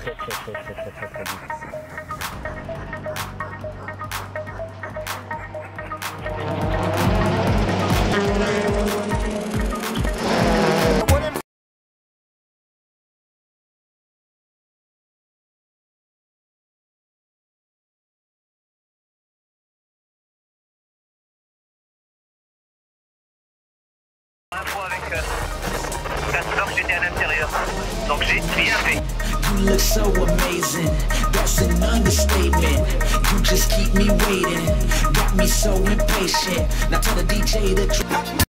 très très très très très très très Donc j'ai bien fait. You look so amazing, that's an understatement. You just keep me waiting, got me so impatient. Now tell the DJ to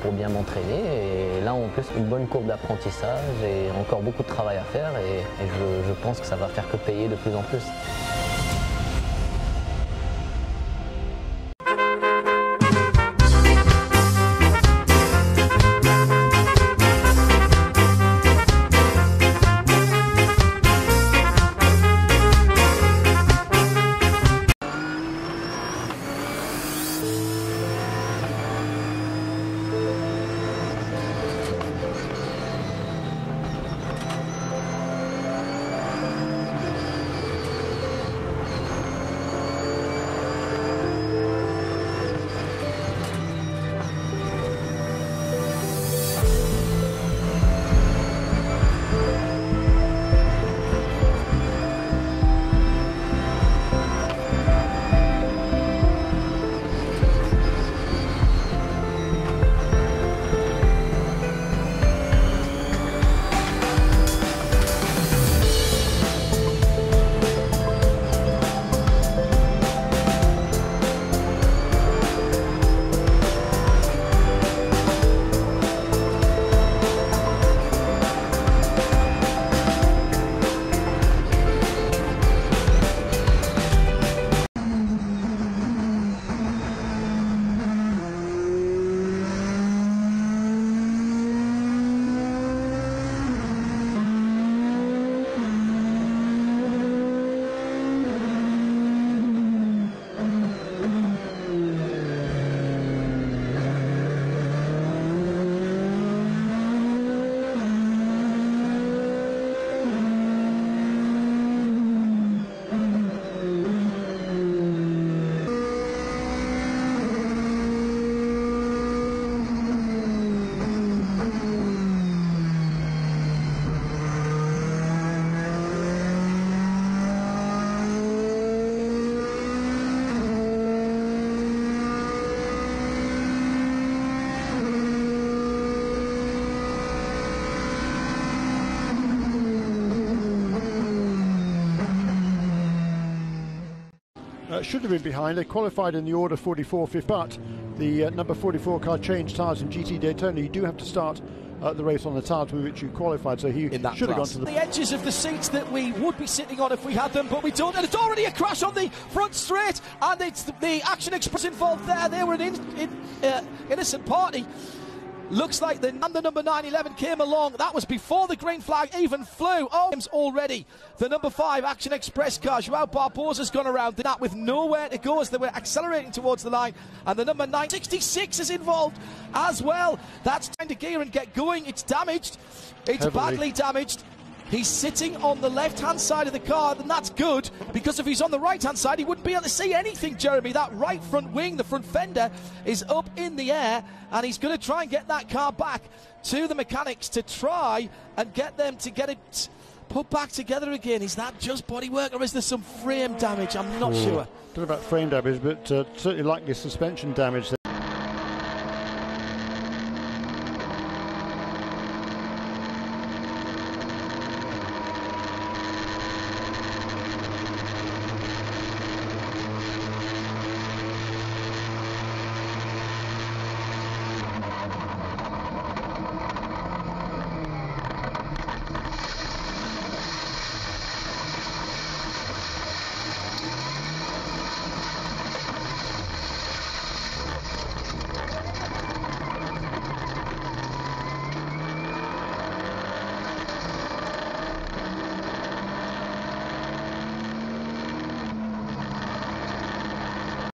pour bien m'entraîner. Et là, en plus, une bonne courbe d'apprentissage et encore beaucoup de travail à faire. Et, je pense que ça va faire que payer de plus en plus. Uh, should have been behind. They qualified in the order 44 5th, but the uh, number 44 car changed tyres in GT Daytona. You do have to start uh, the race on the tyres with which you qualified, so he in that should have gone to the. the edges of the seats that we would be sitting on if we had them, but we don't. And it's already a crash on the front straight, and it's the, the Action Express involved there. They were an in, in, uh, innocent party. Looks like the, the number 911 came along. That was before the green flag even flew. Oh, already. The number five Action Express car, Joao Barbosa's gone around the that with nowhere to go as they were accelerating towards the line. And the number 966 is involved as well. That's trying to gear and get going. It's damaged. It's Heavily. badly damaged. He's sitting on the left hand side of the car, and that's good because if he's on the right hand side, he wouldn't be able to see anything, Jeremy. That right front wing, the front fender, is up in the air, and he's going to try and get that car back to the mechanics to try and get them to get it put back together again. Is that just bodywork or is there some frame damage? I'm not sure. Don't know about frame damage, but uh, certainly likely suspension damage.